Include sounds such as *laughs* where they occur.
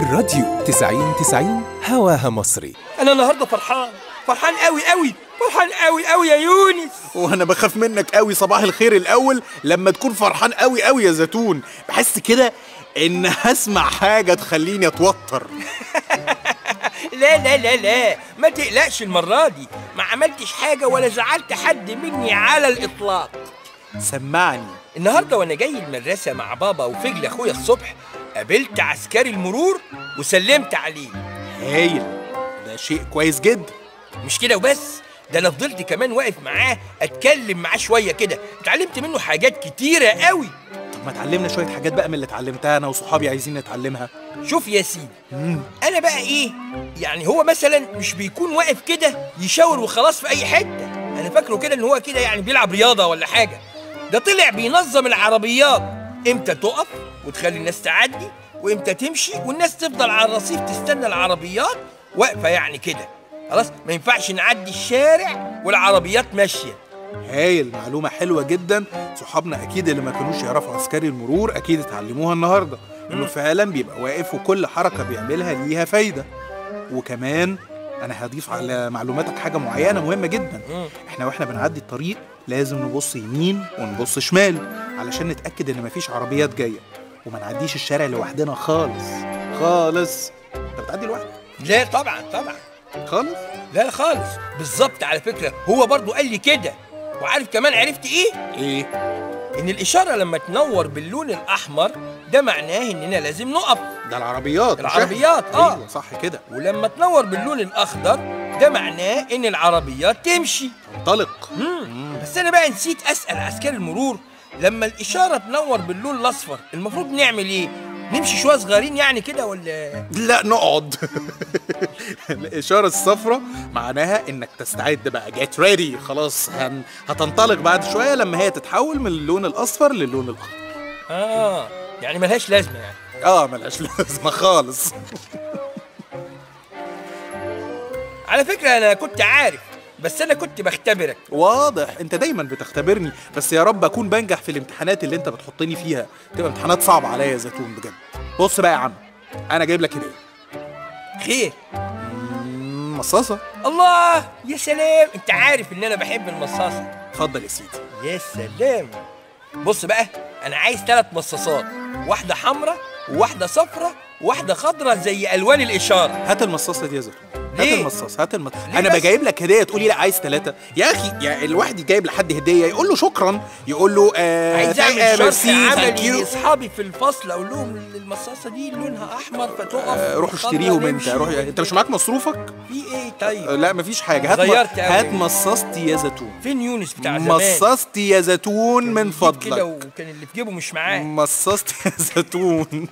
الراديو 90 90 هواها مصري. أنا النهارده فرحان فرحان قوي قوي فرحان قوي قوي يا يونس وأنا بخاف منك قوي صباح الخير الأول لما تكون فرحان قوي قوي يا زيتون. بحس كده إن هسمع حاجة تخليني أتوتر. *laughs* لا لا لا لا ما تقلقش المرة دي. ما عملتش حاجة ولا زعلت حد مني على الإطلاق. سمعني. النهارده وأنا جاي المدرسة مع بابا وفجل أخويا الصبح قابلت عسكري المرور وسلمت عليه. هايل. ده شيء كويس جدا. مش كده وبس؟ ده أنا فضلت كمان واقف معاه أتكلم معاه شوية كده. اتعلمت منه حاجات كتيرة قوي. طب ما تعلمنا شوية حاجات بقى من اللي اتعلمتها أنا وصحابي عايزين نتعلمها. شوف يا سيدي أنا بقى إيه؟ يعني هو مثلا مش بيكون واقف كده يشاور وخلاص في أي حتة. أنا فاكره كده إن هو كده يعني بيلعب رياضة ولا حاجة. ده طلع بينظم العربيات. إمتى تقف وتخلي الناس تعدي وامتى تمشي والناس تفضل على الرصيف تستنى العربيات واقفة يعني كده. خلاص؟ ما ينفعش نعدي الشارع والعربيات ماشية. هايل معلومه حلوة جدا. صحابنا أكيد اللي ما كانوش يعرفوا عسكري المرور أكيد اتعلموها النهارده. إنه فعلا بيبقى واقف وكل حركة بيعملها ليها فايدة. وكمان أنا هضيف على معلوماتك حاجة معينة مهمة جدا. إحنا وإحنا بنعدي الطريق لازم نبص يمين ونبص شمال علشان نتأكد إن مفيش عربيات جاية. وما نعديش الشارع لوحدنا خالص. خالص. أنت بتعدي لوحدك؟ لا طبعا طبعا. خالص؟ لا خالص. بالظبط على فكرة. هو برضو قال لي كده. وعارف كمان عرفت إيه؟ إيه؟ إن الإشارة لما تنور باللون الأحمر ده معناه إننا لازم نقف. ده العربيات العربيات،. آه. أيوه صح كده. ولما تنور باللون الأخضر ده معناه إن العربيات تمشي. انطلق مم. بس أنا بقى نسيت أسأل عسكري المرور لما الإشارة تنور باللون الأصفر المفروض نعمل إيه؟ نمشي شوية صغيرين يعني كده ولا؟ لا نقعد. الإشارة الصفراء معناها إنك تستعد بقى جيت ريدي خلاص هن... هتنطلق بعد شوية لما هي تتحول من اللون الأصفر للون الأخضر. آه يعني ملهاش لازمة يعني. آه ملهاش لازمة خالص. على فكرة أنا كنت عارف بس أنا كنت بختبرك. واضح. أنت دايما بتختبرني. بس يا رب أكون بنجح في الامتحانات اللي أنت بتحطني فيها. تبقى امتحانات صعبة عليا يا زيتون بجد. بص بقى يا عم أنا جايب لك هدية. خير. مم، مصاصة. الله يا سلام. أنت عارف إن أنا بحب المصاصة. اتفضل يا سيدي. يا سلام. بص بقى أنا عايز ثلاث مصاصات. واحدة حمراء وواحده صفراء وواحده خضراء زي ألوان الإشارة. هات المصاصة دي يا زيتون. هات؟ المصاص هات المصاص. أنا؟ بجايب لك هدية تقولي لا عايز ثلاثة يا أخي يا الواحد جايب لحد هدية يقول له شكرا يقول له آه عايز أعمل ميرسي، عملي. اصحابي في الفصل أقول لهم المصاصة دي لونها أحمر فتقف آه، روح اشتريهم أنت. روح أنت مش معاك مصروفك؟ في إيه؟ طيب. لا مفيش حاجة. هات أوي. هات مصاصتي يا زيتون. فين يونس بتاع زمان؟ مصاصتي يا زيتون من بيجيب كده فضلك. وكان اللي في جيبه مش معاه مصاصتي يا *laughs* زيتون.